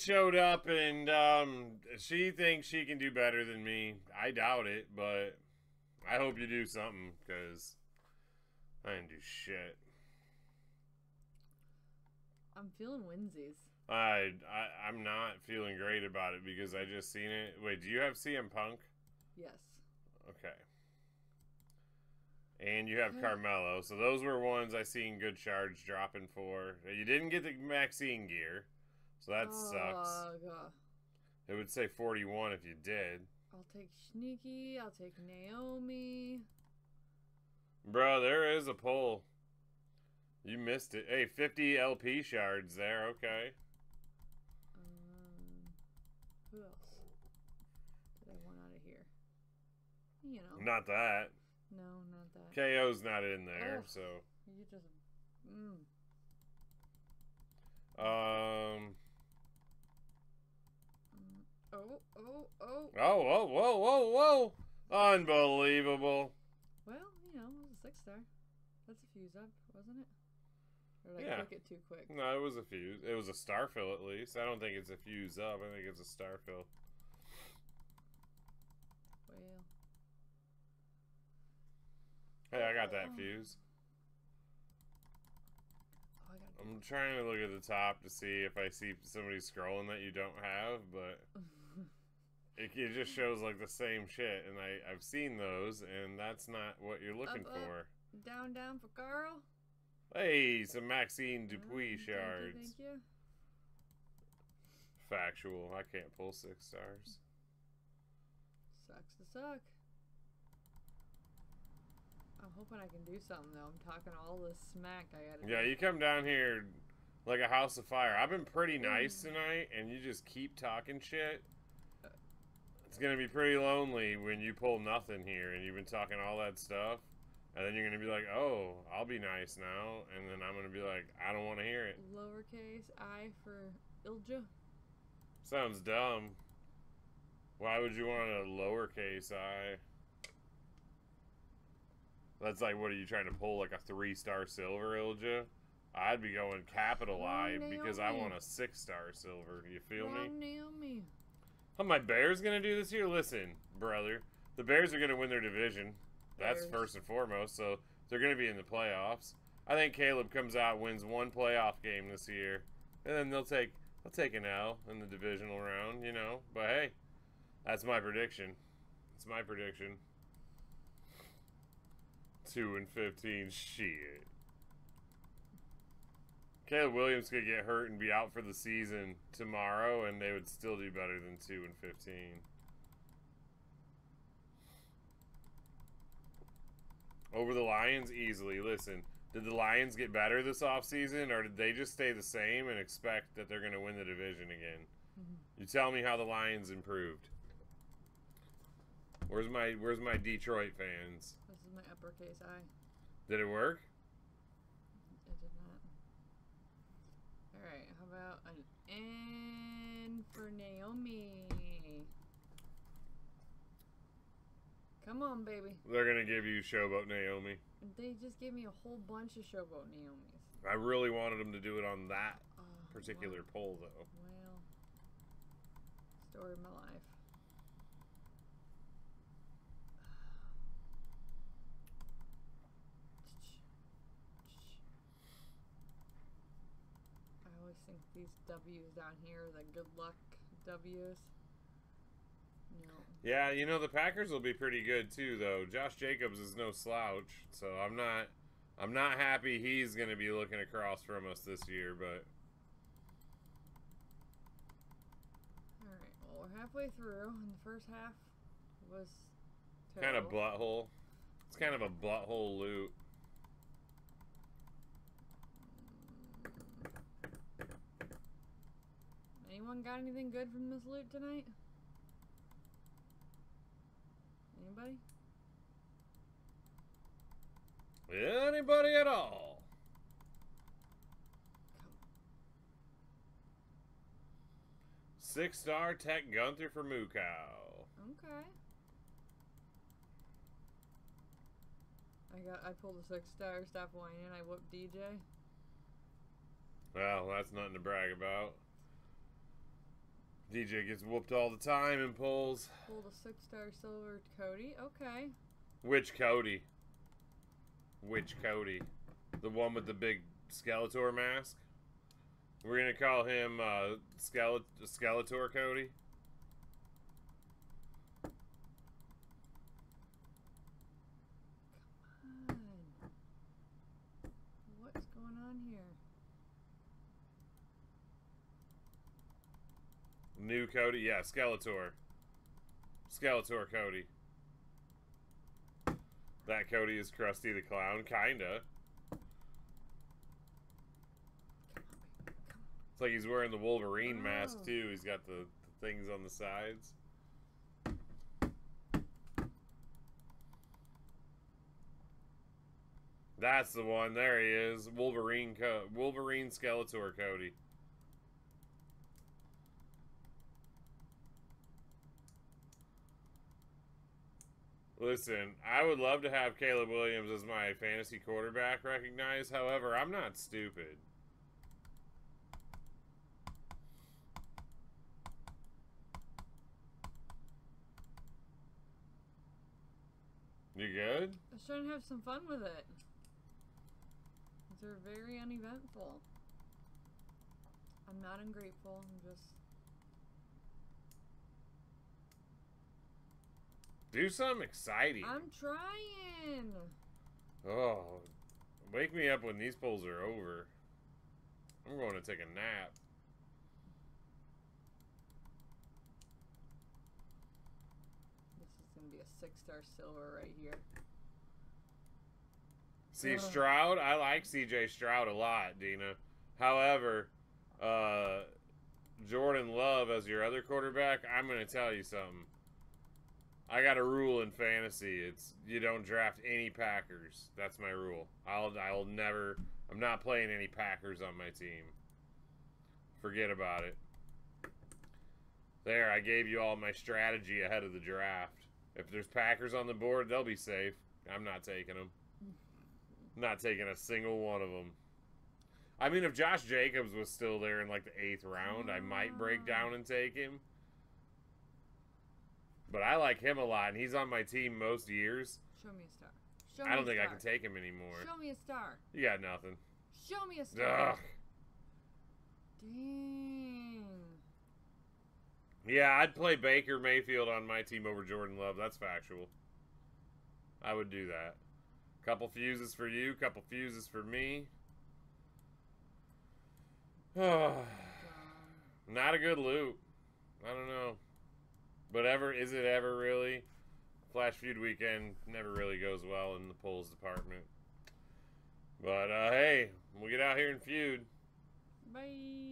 showed up and um, she thinks she can do better than me. I doubt it, but I hope you do something because I didn't do shit. I'm feeling winsies. I, I I'm not feeling great about it because I just seen it. Wait, do you have CM Punk? Yes. Okay. And you have Carmelo. So those were ones I seen good charge dropping for. You didn't get the Maxxine gear. So that sucks. Ugh. It would say 41 if you did. I'll take Sneaky. I'll take Naomi. Bro, there is a pull. You missed it. Hey, 50 LP shards there. Okay. Um, who else did I want out of here? You know. Not that. No, not that. KO's not in there, so. You just. Mm. Um. Oh, oh, oh. Oh, whoa, whoa, whoa, whoa. Unbelievable. Well, you know, it was a six star. That's a fuse up, wasn't it? Or did I Yeah. click it too quick? No, it was a fuse. It was a star fill at least. I don't think it's a fuse up. I think it's a star fill. Well, Hey, I got that oh. fuse. oh, I. I'm trying to look at the top to see if I see somebody scrolling that you don't have, but it, it just shows like the same shit, and I I've seen those, and that's not what you're looking Up, up. for. Down, down for Carl. Hey, some Maxxine Dupri Mm, thank you, shards. Thank you. Factual. I can't pull six stars. Sucks to suck. I'm hoping I can do something though. I'm talking all this smack I gotta Yeah, do. you come down here like a house of fire. I've been pretty nice tonight, and you just keep talking shit. It's gonna be pretty lonely when you pull nothing here, and you've been talking all that stuff, and then you're gonna be like, "Oh, I'll be nice now," and then I'm gonna be like, "I don't want to hear it." Lowercase i for Ilja. Sounds dumb. Why would you want a lowercase i? That's like, what are you trying to pull? Like a three star silver, Ilja? I'd be going capital I because I want a six star silver. You feel me? Naomi. My Bears gonna do this year? Listen, brother, the Bears are gonna win their division. That's Bears. first and foremost. So they're gonna be in the playoffs. I think Caleb comes out, wins one playoff game this year, and then they'll take they'll take an L in the divisional round. You know, but hey, that's my prediction. It's my prediction. Two and fifteen. Shit. Caleb Williams could get hurt and be out for the season tomorrow, and they would still do better than two and fifteen. Over the Lions easily. Listen, did the Lions get better this offseason, or did they just stay the same and expect that they're going to win the division again? Mm-hmm. You tell me how the Lions improved. Where's my Where's my Detroit fans? This is my uppercase I. Did it work? It did not. Alright, how about an N for Naomi? Come on, baby. They're gonna give you Showboat Naomi. They just gave me a whole bunch of Showboat Naomis. I really wanted them to do it on that Oh, particular poll, though. Well, story of my life. I always think these W's down here the good luck W's. No. Yeah, you know the Packers will be pretty good too, though. Josh Jacobs is no slouch, so I'm not, I'm not happy he's gonna be looking across from us this year. But Alright, well, we're halfway through, and the first half was kind of butthole. It's kind of a butthole loot. Anyone got anything good from this loot tonight? Anybody? Anybody at all? Six star Tech Gunther for on. Okay. I got. I pulled a six star. Stop whining. And I whooped DJ. Well, that's nothing to brag about. DJ gets whooped all the time and pulls. Pulled a six star silver Cody. Okay. Which Cody? Which Cody? The one with the big Skeletor mask? We're gonna call him uh, Skelet- Skeletor Cody. Come on. What's going on here? New Cody, yeah, Skeletor. Skeletor Cody. That Cody is Krusty the Clown, kinda. It's like he's wearing the Wolverine mask Oh. too. He's got the, the things on the sides. That's the one. There he is. Wolverine Co- Wolverine Skeletor Cody. Listen, I would love to have Caleb Williams as my fantasy quarterback recognized. However, I'm not stupid. You good? I was trying to have some fun with it. They're very uneventful. I'm not ungrateful. I'm just. Do something exciting. I'm trying. Oh, wake me up when these polls are over. I'm going to take a nap. This is gonna be a six star silver right here. See Ugh. Stroud, I like CJ Stroud a lot, Dina. However, uh, Jordan Love as your other quarterback, I'm going to tell you something. I got a rule in fantasy. It's you don't draft any Packers. That's my rule. I'll I'll never. I'm not playing any Packers on my team. Forget about it. There, I gave you all my strategy ahead of the draft. If there's Packers on the board, they'll be safe. I'm not taking them. Not taking a single one of them. I mean, if Josh Jacobs was still there in like the eighth round, I might break down and take him. But I like him a lot, and he's on my team most years. Show me a star. Show me I don't think I can take him anymore. Show me a star. You got nothing. Show me a star. Ugh. Dang. Yeah, I'd play Baker Mayfield on my team over Jordan Love. That's factual. I would do that. Couple fuses for you, couple fuses for me. Not a good loop. I don't know. But ever is it ever really? Flash feud weekend never really goes well in the polls department. But uh, hey, we'll get out here and feud. Bye.